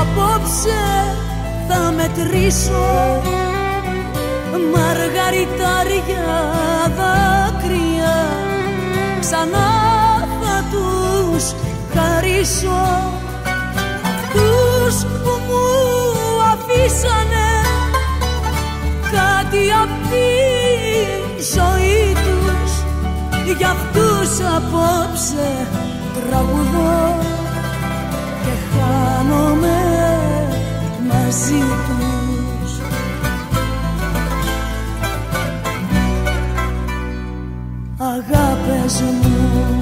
αγαπήσανε Απόψε θα μετρήσω. Μαργαριτάρια δάκρυα Ξανά θα τους χαρίσω. Αυτούς που μου αφήσανε Κάτι απ' τη ζωή τους. Γι' αυτούς απόψε τραγουδώ μαζί τους. Αγάπες μου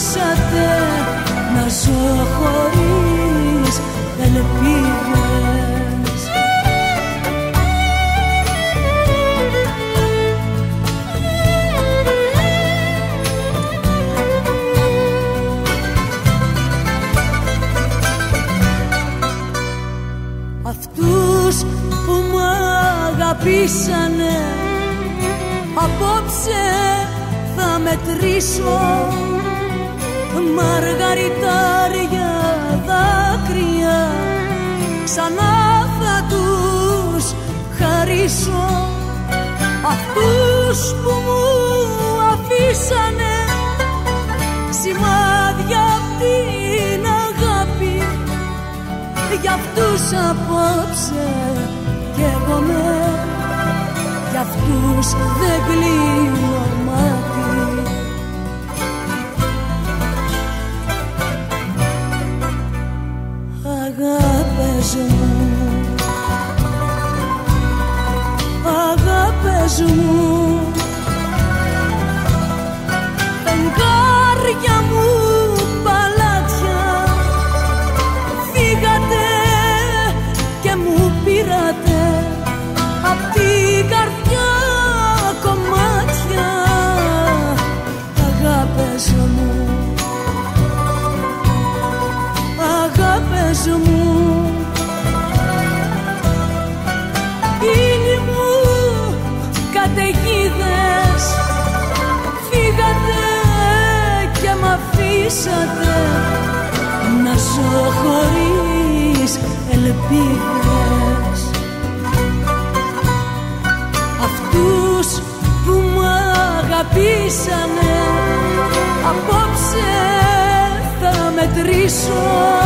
αφήσατε Να ζω χωρίς ελπίδες. Αυτούς που μ' αγαπήσανε Απόψε θα μετρήσω Μαργαριτάρια δάκρυα Ξανά θα τους χαρίσω Αυτούς που μου αφήσανε Σημάδια απ' την αγάπη Γι' αυτούς απόψε καίγομαι Γι' αυτούς δεν κλείνω μου αφήσατε Να ζω χωρίς ελπίδες. Αυτούς που μ' αγαπήσανε Απόψε θα μετρήσω